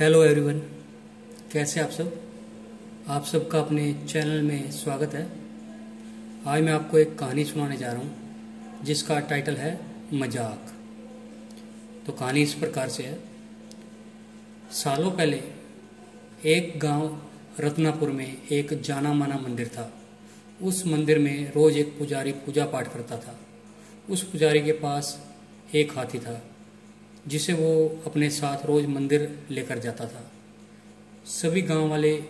Hello everyone कैसे आप सब? आप सबका अपने चैनल में स्वागत है। आज मैं आपको एक कहानी सुनाने जा रहा हूँ, जिसका टाइटल है मज़ाक। तो कहानी इस प्रकार से है। सालों पहले एक गाँव रत्नापुर में एक जाना माना मंदिर था। उस मंदिर में रोज एक पुजारी पूजा पाठ करता था। उस पुजारी के पास एक हाथी था। जिसे वो अपने साथ रोज मंदिर लेकर जाता था। सभी गाँव वाले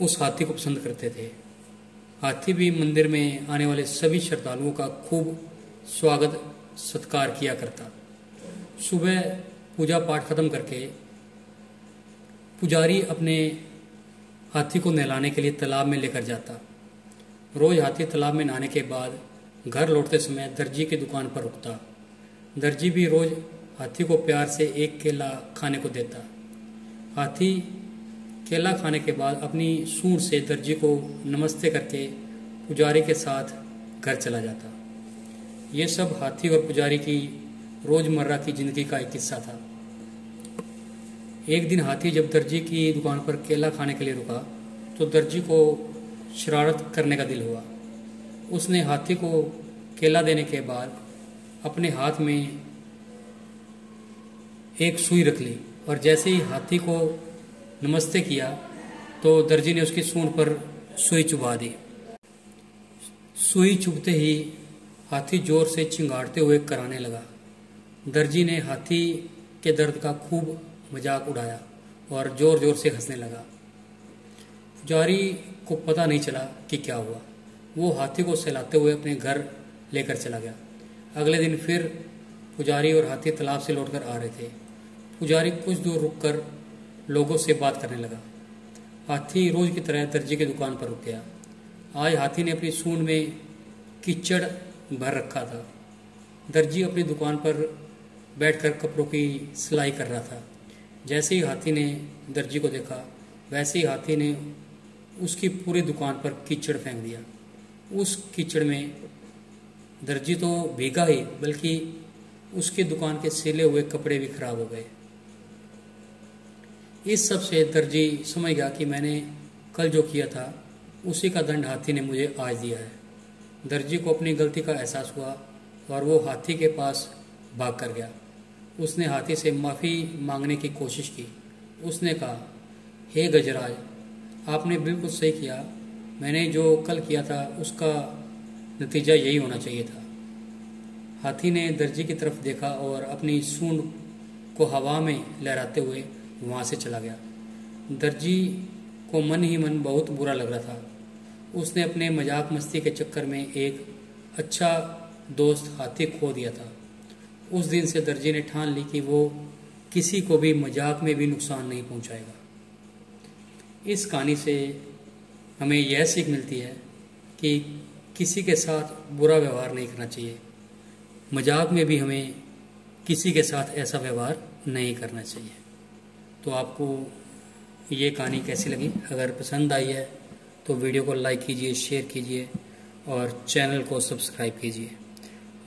उस हाथी को पसंद करते थे। हाथी भी मंदिर में आने वाले सभी श्रद्धालुओं का खूब स्वागत, सत्कार किया करता। सुबह पूजा पाठ खत्म करके पुजारी अपने हाथी को नहलाने के लिए तालाब में लेकर जाता। रोज हाथी तालाब में नहाने के बाद घर लौटते समय दर्जी की दुकान पर रुकता। दर्जी भी रोज हाथी को प्यार से एक केला खाने को देता। हाथी केला खाने के बाद अपनी सूंड से दर्जी को नमस्ते करके पुजारी के साथ घर चला जाता। ये सब हाथी और पुजारी की रोज़मर्रा की ज़िंदगी का एक किस्सा था। एक दिन हाथी जब दर्जी की दुकान पर केला खाने के लिए रुका तो दर्जी को शरारत करने का दिल हुआ। उसने हाथी को केला देने के बाद अपने हाथ में एक सुई रख ली और जैसे ही हाथी को नमस्ते किया तो दर्जी ने उसकी सूंड पर सुई चुबा दी। सुई चुभते ही हाथी ज़ोर से चिंगाड़ते हुए कराने लगा। दर्जी ने हाथी के दर्द का खूब मज़ाक उड़ाया और ज़ोर ज़ोर से हंसने लगा। पुजारी को पता नहीं चला कि क्या हुआ। वो हाथी को सहलाते हुए अपने घर लेकर चला गया। अगले दिन फिर पुजारी और हाथी तालाब से लौटकर आ रहे थे। पुजारी कुछ दूर रुककर लोगों से बात करने लगा। हाथी रोज की तरह दर्जी की दुकान पर रुक गया। आज हाथी ने अपनी सूंड में कीचड़ भर रखा था। दर्जी अपनी दुकान पर बैठकर कपड़ों की सिलाई कर रहा था। जैसे ही हाथी ने दर्जी को देखा, वैसे ही हाथी ने उसकी पूरी दुकान पर कीचड़ फेंक दिया। उस कीचड़ में दर्जी तो भीगा ही, बल्कि उसकी दुकान के सिले हुए कपड़े भी खराब हो गए। इस सबसे दर्जी समझ गया कि मैंने कल जो किया था, उसी का दंड हाथी ने मुझे आज दिया है। दर्जी को अपनी गलती का एहसास हुआ और वो हाथी के पास भाग कर गया। उसने हाथी से माफ़ी मांगने की कोशिश की। उसने कहा, हे गजराज, आपने बिल्कुल सही किया। मैंने जो कल किया था, उसका नतीजा यही होना चाहिए था। हाथी ने दर्जी की तरफ़ देखा और अपनी सूंड को हवा में लहराते हुए वहाँ से चला गया। दर्जी को मन ही मन बहुत बुरा लग रहा था। उसने अपने मज़ाक मस्ती के चक्कर में एक अच्छा दोस्त हाथी खो दिया था। उस दिन से दर्जी ने ठान ली कि वो किसी को भी मज़ाक में भी नुकसान नहीं पहुंचाएगा। इस कहानी से हमें यह सीख मिलती है कि किसी के साथ बुरा व्यवहार नहीं करना चाहिए। मज़ाक में भी हमें किसी के साथ ऐसा व्यवहार नहीं करना चाहिए। तो आपको ये कहानी कैसी लगी? अगर पसंद आई है तो वीडियो को लाइक कीजिए, शेयर कीजिए और चैनल को सब्सक्राइब कीजिए।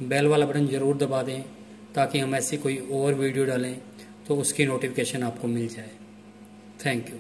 बेल वाला बटन ज़रूर दबा दें ताकि हम ऐसी कोई और वीडियो डालें तो उसकी नोटिफिकेशन आपको मिल जाए। Thank you.